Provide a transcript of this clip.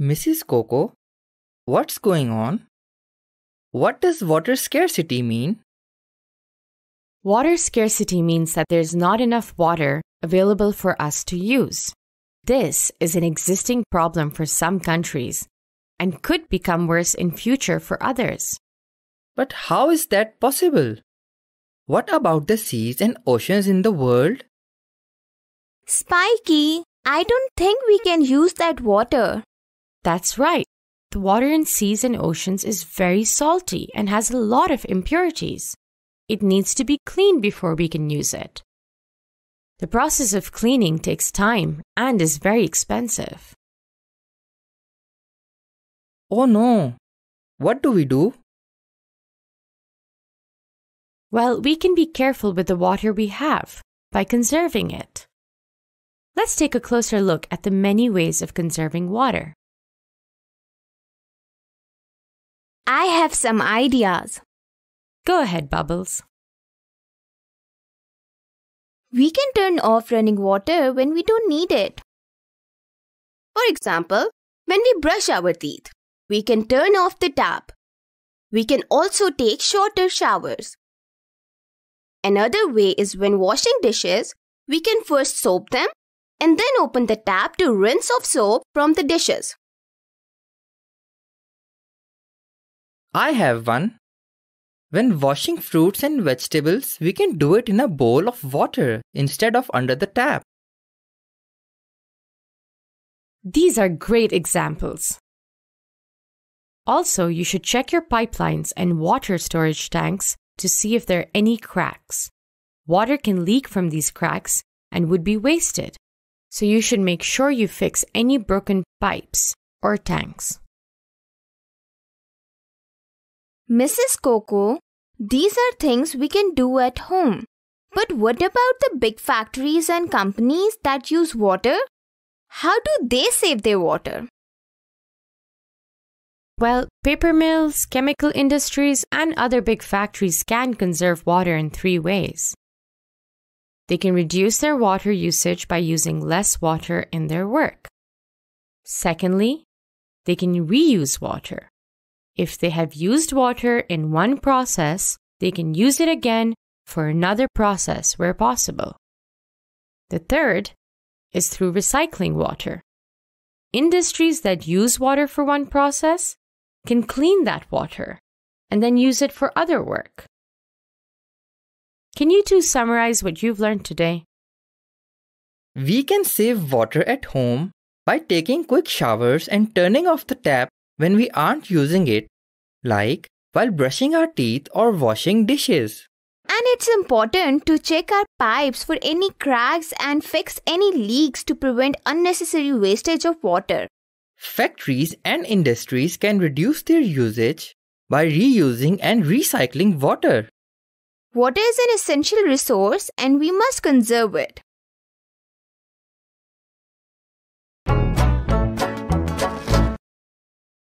Mrs. Coco, what's going on? What does water scarcity mean? Water scarcity means that there's not enough water available for us to use. This is an existing problem for some countries and could become worse in future for others. But how is that possible? What about the seas and oceans in the world? Spiky, I don't think we can use that water. That's right. The water in seas and oceans is very salty and has a lot of impurities. It needs to be cleaned before we can use it. The process of cleaning takes time and is very expensive. Oh no! What do we do? Well, we can be careful with the water we have by conserving it. Let's take a closer look at the many ways of conserving water. I have some ideas. Go ahead, Bubbles. We can turn off running water when we don't need it. For example, when we brush our teeth, we can turn off the tap. We can also take shorter showers. Another way is when washing dishes, we can first soap them and then open the tap to rinse off soap from the dishes. I have one. When washing fruits and vegetables, we can do it in a bowl of water instead of under the tap. These are great examples. Also, you should check your pipelines and water storage tanks to see if there are any cracks. Water can leak from these cracks and would be wasted, so you should make sure you fix any broken pipes or tanks. Mrs. Coco, these are things we can do at home. But what about the big factories and companies that use water? How do they save their water? Well, paper mills, chemical industries, and other big factories can conserve water in three ways. They can reduce their water usage by using less water in their work. Secondly, they can reuse water. If they have used water in one process, they can use it again for another process where possible. The third is through recycling water. Industries that use water for one process can clean that water and then use it for other work. Can you two summarize what you've learned today? We can save water at home by taking quick showers and turning off the tap when we aren't using it, like while brushing our teeth or washing dishes. And it's important to check our pipes for any cracks and fix any leaks to prevent unnecessary wastage of water. Factories and industries can reduce their usage by reusing and recycling water. Water is an essential resource and we must conserve it.